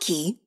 Key.